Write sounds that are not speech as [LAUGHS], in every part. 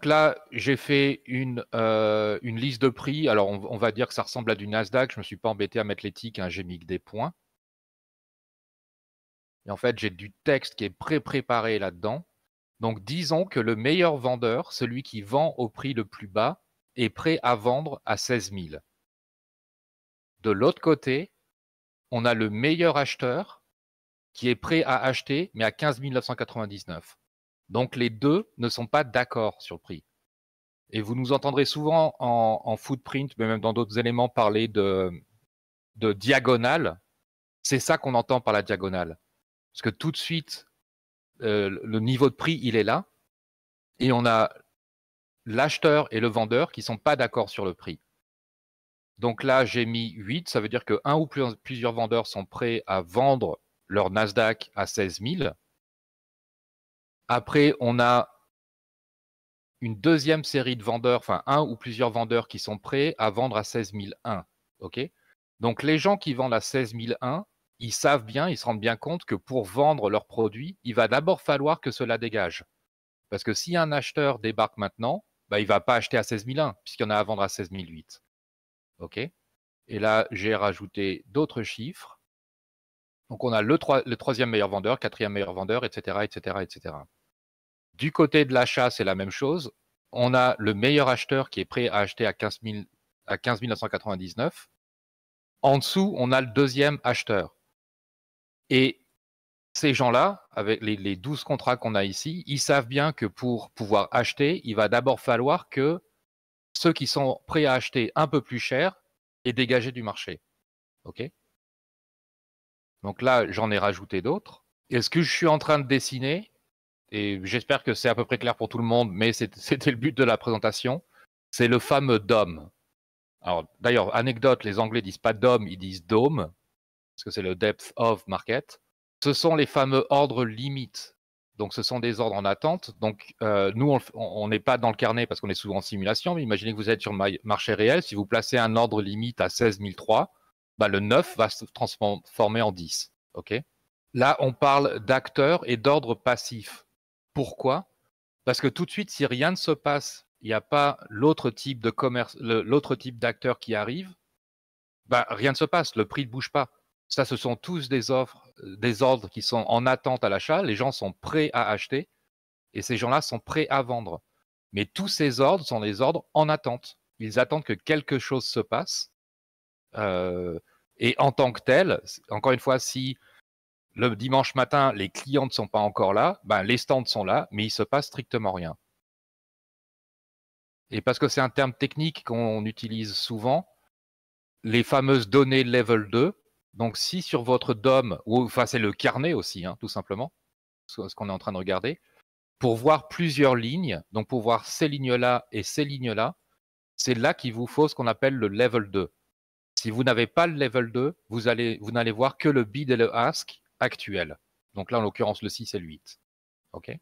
Donc là, j'ai fait une, euh, liste de prix. Alors, on, va dire que ça ressemble à du Nasdaq. Je ne me suis pas embêté à mettre ticks, hein, j'ai mis que des points. Et en fait, j'ai du texte qui est pré-préparé là-dedans. Donc, disons que le meilleur vendeur, celui qui vend au prix le plus bas, est prêt à vendre à 16 000. De l'autre côté, on a le meilleur acheteur qui est prêt à acheter, mais à 15 999. Donc, les deux ne sont pas d'accord sur le prix. Et vous nous entendrez souvent en, footprint, mais même dans d'autres éléments, parler de, diagonale. C'est ça qu'on entend par la diagonale. Parce que tout de suite, euh, le niveau de prix, il est là. Et on a l'acheteur et le vendeur qui sont pas d'accord sur le prix. Donc là, j'ai mis 8. Ça veut dire que un ou plusieurs vendeurs sont prêts à vendre leur Nasdaq à 16 000. Après, on a une deuxième série de vendeurs, enfin un ou plusieurs vendeurs qui sont prêts à vendre à 16 001. OK? Donc les gens qui vendent à 16 001, ils savent bien, ils se rendent bien compte que pour vendre leurs produits, il va d'abord falloir que cela dégage. Parce que si un acheteur débarque maintenant, bah, il ne va pas acheter à 16 001, puisqu'il y en a à vendre à 16 008. OK? Et là, j'ai rajouté d'autres chiffres. Donc, on a le, le, troisième meilleur vendeur, quatrième meilleur vendeur, etc., etc., etc. Du côté de l'achat, c'est la même chose. On a le meilleur acheteur qui est prêt à acheter à 15, à 15 999. En dessous, on a le deuxième acheteur. Et ces gens-là, avec les, 12 contrats qu'on a ici, ils savent bien que pour pouvoir acheter, il va d'abord falloir que ceux qui sont prêts à acheter un peu plus cher aient dégagé du marché. OK? Donc là, j'en ai rajouté d'autres. Et ce que je suis en train de dessiner, et j'espère que c'est à peu près clair pour tout le monde, mais [LAUGHS] c'était le but de la présentation, c'est le fameux DOM. Alors, d'ailleurs, anecdote, les Anglais disent pas DOM, ils disent DOME parce que c'est le depth of market. Ce sont les fameux ordres limites. Donc, ce sont des ordres en attente. Donc, euh, nous, on n'est pas dans le carnet parce qu'on est souvent en simulation, mais imaginez que vous êtes sur le marché réel. Si vous placez un ordre limite à 16 003, bah, le 9 va se transformer en 10. OK? Là, on parle d'acteurs et d'ordre passif. Pourquoi? Parce que tout de suite, si rien ne se passe, il n'y a pas l'autre type de d'acteur qui arrive, bah, rien ne se passe, le prix ne bouge pas. Ça, ce sont tous des offres, euh, des ordres qui sont en attente à l'achat. Les gens sont prêts à acheter et ces gens-là sont prêts à vendre. Mais tous ces ordres sont des ordres en attente. Ils attendent que quelque chose se passe. Euh, et en tant que tel, encore une fois, si le dimanche matin, les clients ne sont pas encore là, ben, les stands sont là, mais il se passe strictement rien. Et parce que c'est un terme technique qu'on utilise souvent, les fameuses données level 2, donc, si sur votre DOM, enfin, c'est le carnet aussi, hein, tout simplement, ce qu'on est en train de regarder, pour voir plusieurs lignes, donc pour voir ces lignes-là et ces lignes-là, c'est là qu'il vous faut ce qu'on appelle le level 2. Si vous n'avez pas le level 2, vous allez, vous n'allez voir que le bid et le ask actuel. Donc là, en l'occurrence, le 6 et le 8. OK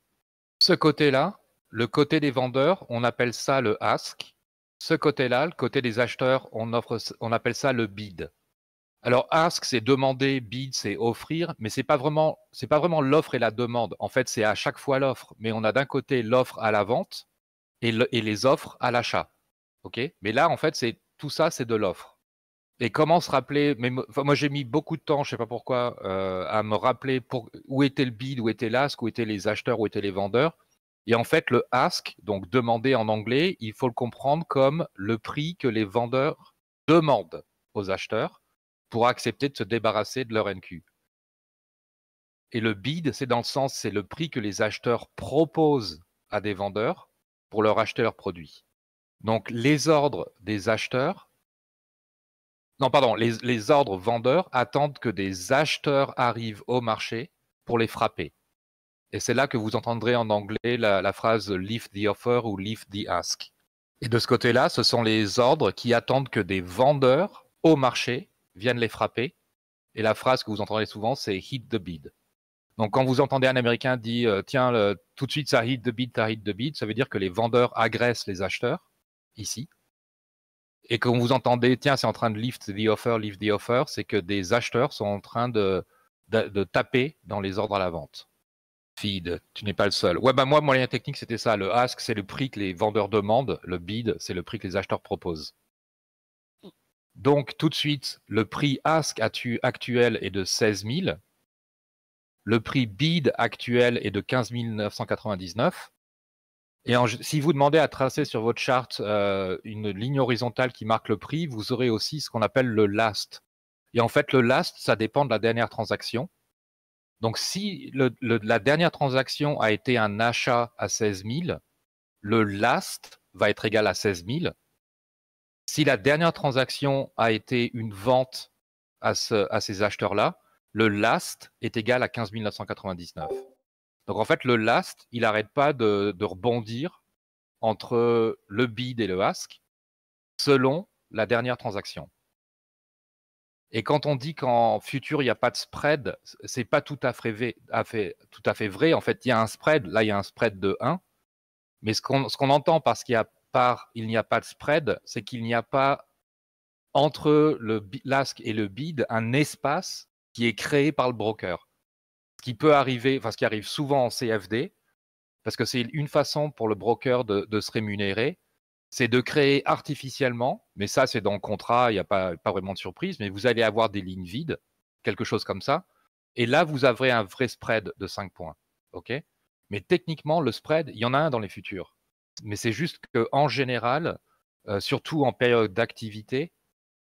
Ce côté-là, le côté des vendeurs, on appelle ça le ask. Ce côté-là, le côté des acheteurs, on, offre, on appelle ça le bid. Alors ask c'est demander, bid c'est offrir, mais c'est pas vraiment c'est pas vraiment l'offre et la demande. En fait, c'est à chaque fois l'offre, mais on a d'un côté l'offre à la vente et, les offres à l'achat. OK Mais là en fait, c'est tout ça c'est de l'offre. Et comment se rappeler mais moi j'ai mis beaucoup de temps, je sais pas pourquoi, euh, à me rappeler où était le bid, où était l'ask, où étaient les acheteurs, où étaient les vendeurs. Et en fait, le ask, donc demander en anglais, il faut le comprendre comme le prix que les vendeurs demandent aux acheteurs pour accepter de se débarrasser de leur NQ. Et le bid, c'est dans le sens, c'est le prix que les acheteurs proposent à des vendeurs pour leur acheter leurs produits. Donc les ordres des acheteurs, non pardon, les, ordres vendeurs attendent que des acheteurs arrivent au marché pour les frapper. Et c'est là que vous entendrez en anglais la, phrase lift the offer ou lift the ask. Et de ce côté-là, ce sont les ordres qui attendent que des vendeurs au marché viennent les frapper. Et la phrase que vous entendez souvent, c'est hit the bid. Donc quand vous entendez un Américain dire euh, tiens tout de suite ça hit the bid, ça hit the bid, ça veut dire que les vendeurs agressent les acheteurs ici. Et quand vous entendez tiens c'est en train de lift the offer, lift the offer, c'est que des acheteurs sont en train de, de, taper dans les ordres à la vente. Feed, tu n'es pas le seul. Ouais, bah moi, moyen technique, c'était ça. Le ask, c'est le prix que les vendeurs demandent. Le bid, c'est le prix que les acheteurs proposent. Donc, tout de suite, le prix ask actuel est de 16 000. Le prix bid actuel est de 15 999. Et si vous demandez à tracer sur votre charte euh, une ligne horizontale qui marque le prix, vous aurez aussi ce qu'on appelle le last. Et en fait, le last, ça dépend de la dernière transaction. Donc, si la dernière transaction a été un achat à 16 000, le last va être égal à 16 000. Si la dernière transaction a été une vente à, ces acheteurs-là, le last est égal à 15 999. Donc en fait, le last, il n'arrête pas de, rebondir entre le bid et le ask selon la dernière transaction. Et quand on dit qu'en futur, il n'y a pas de spread, c'est pas tout à, fait, vrai. En fait, il y a un spread. Là, il y a un spread de 1. Mais ce qu'on entend parce qu'il y a par il n'y a pas de spread, c'est qu'il n'y a pas entre le l'ask et le bid un espace qui est créé par le broker. Ce qui peut arriver, enfin ce qui arrive souvent en CFD, parce que c'est une façon pour le broker de, se rémunérer, c'est de créer artificiellement, mais ça c'est dans le contrat, il n'y a pas, vraiment de surprise, mais vous allez avoir des lignes vides, quelque chose comme ça, et là vous aurez un vrai spread de 5 points. mais techniquement, le spread, il y en a un dans les futurs mais c'est juste qu'en général, euh, surtout en période d'activité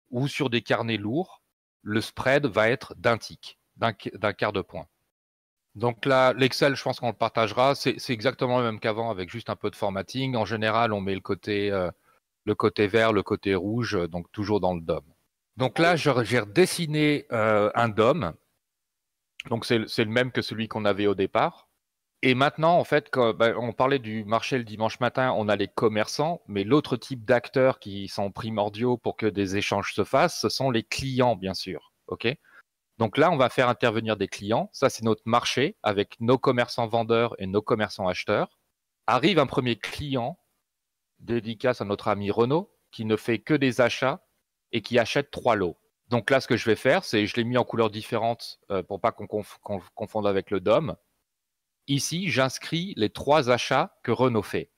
ou sur des carnets lourds, le spread va être d'un tick, d'un quart de point. Donc là, l'Excel, je pense qu'on le partagera. C'est exactement le même qu'avant avec juste un peu de formatting. En général, on met le côté, euh, vert, le côté rouge, donc toujours dans le DOM. Donc là, j'ai redessiné euh, un DOM. Donc c'est le même que celui qu'on avait au départ. Et maintenant, en fait, bah, on parlait du marché le dimanche matin, on a les commerçants, mais l'autre type d'acteurs qui sont primordiaux pour que des échanges se fassent, ce sont les clients, bien sûr. OK? Donc là, on va faire intervenir des clients. Ça, c'est notre marché avec nos commerçants vendeurs et nos commerçants acheteurs. Arrive un premier client, dédicace à notre ami Renault, qui ne fait que des achats et qui achète trois lots. Donc là, ce que je vais faire, c'est je l'ai mis en couleurs différentes euh, pour pas qu'on confonde avec le DOM. Ici, j'inscris les trois achats que Renault fait.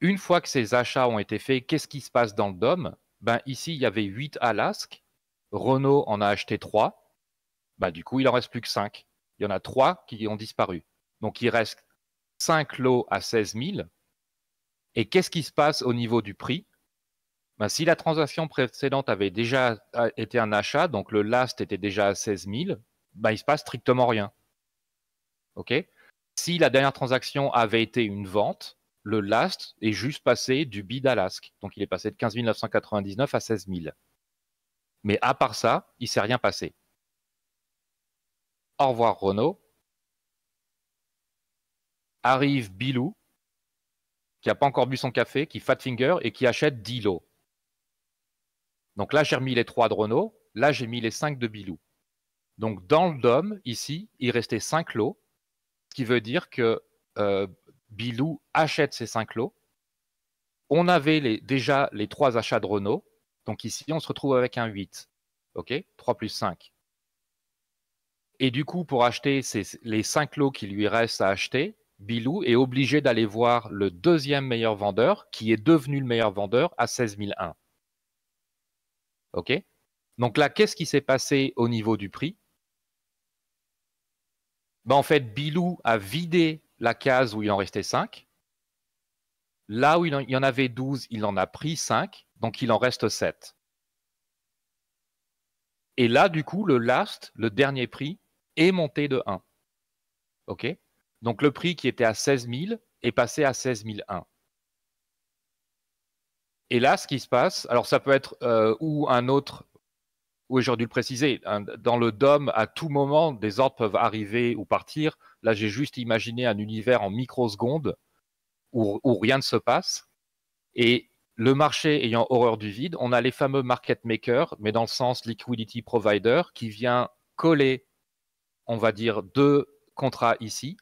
Une fois que ces achats ont été faits, qu'est-ce qui se passe dans le DOM? Ben, Ici, il y avait 8 Alask. Renault en a acheté 3. Ben, du coup, il en reste plus que 5. Il y en a 3 qui ont disparu. Donc, il reste 5 lots à 16 000. Et qu'est-ce qui se passe au niveau du prix? Ben, Si la transaction précédente avait déjà été un achat, donc le last était déjà à 16 000, ben, il ne se passe strictement rien. Si la dernière transaction avait été une vente, le last est juste passé du bid à l'ask. Donc il est passé de 15 999 à 16 000. Mais à part ça, il ne s'est rien passé. Au revoir Renault. Arrive Bilou, qui n'a pas encore bu son café, qui fat finger et qui achète 10 lots. Donc là, j'ai remis les 3 de Renault. Là, j'ai mis les 5 de Bilou. Donc dans le DOM, ici, il restait 5 lots ce qui veut dire que euh, Bilou achète ces cinq lots. On avait déjà les trois achats de Renault. Donc ici, on se retrouve avec un 8. OK? 3 plus 5. Et du coup, pour acheter les cinq lots qui lui restent à acheter, Bilou est obligé d'aller voir le deuxième meilleur vendeur, qui est devenu le meilleur vendeur à 16 001. OK? Donc là, qu'est-ce qui s'est passé au niveau du prix? Ben, en fait, Bilou a vidé la case où il en restait 5. Là où il, y en avait 12, il en a pris 5, donc il en reste 7. Et là, du coup, le last, le dernier prix, est monté de 1. OK Donc le prix qui était à 16 000 est passé à 16 001. Et là, ce qui se passe, alors ça peut être euh, ou un autre oui, j'aurais dû le préciser. Hein, dans le DOM, à tout moment, des ordres peuvent arriver ou partir. Là, j'ai juste imaginé un univers en microsecondes où, rien ne se passe. Et le marché ayant horreur du vide, on a les fameux market makers, mais dans le sens liquidity provider, qui vient coller, on va dire, deux contrats ici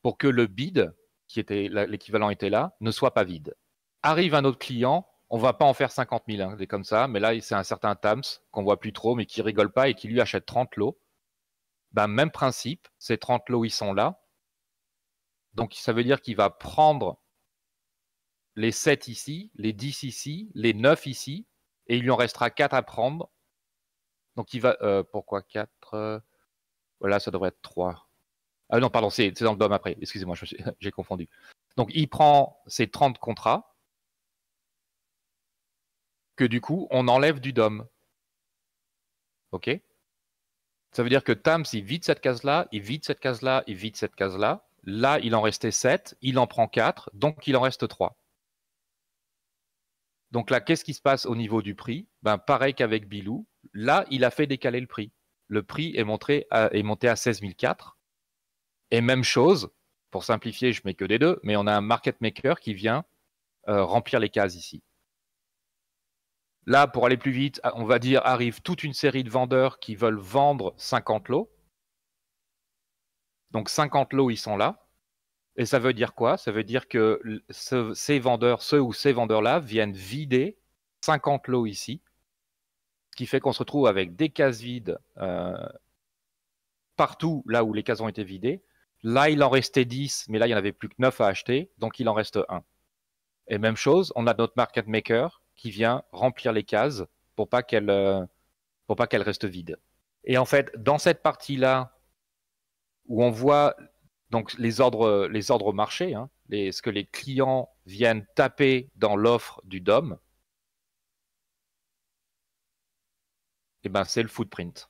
pour que le bid, qui était l'équivalent était là, ne soit pas vide. Arrive un autre client, on va pas en faire 50 000, hein, des comme ça, mais là, c'est un certain Tams qu'on voit plus trop, mais qui rigole pas et qui lui achète 30 lots. Ben, même principe, ces 30 lots, ils sont là. Donc ça veut dire qu'il va prendre les 7 ici, les 10 ici, les 9 ici, et il lui en restera 4 à prendre. Donc il va... Euh, pourquoi 4 Voilà, ça devrait être 3. Ah non, pardon, c'est dans le DOM après. Excusez-moi, [LAUGHS] j'ai confondu. Donc il prend ses 30 contrats, que du coup, on enlève du DOM. OK Ça veut dire que Tams, il vide cette case-là, il vide cette case-là, il vide cette case-là. Là, il en restait 7, il en prend 4, donc il en reste 3. Donc là, qu'est-ce qui se passe au niveau du prix? Ben, Pareil qu'avec Bilou, là, il a fait décaler le prix. Le prix est, monté à, est monté à 16 Et même chose, pour simplifier, je mets que des deux, mais on a un market maker qui vient euh, remplir les cases ici. Là, pour aller plus vite, on va dire, arrive toute une série de vendeurs qui veulent vendre 50 lots. Donc 50 lots, ils sont là. Et ça veut dire quoi? Ça veut dire que ces vendeurs, ceux ou ces vendeurs-là, viennent vider 50 lots ici. Qui fait qu'on se retrouve avec des cases vides euh, partout là où les cases ont été vidées. Là, il en restait 10, mais là, il n'y en avait plus que 9 à acheter, donc il en reste 1. Et même chose, on a notre market maker qui vient remplir les cases pour pas qu'elles euh, pour pas restent vides. Et en fait, dans cette partie-là, où on voit donc les ordres, les ordres hein, ce que les clients viennent taper dans l'offre du DOM, eh ben c'est le footprint.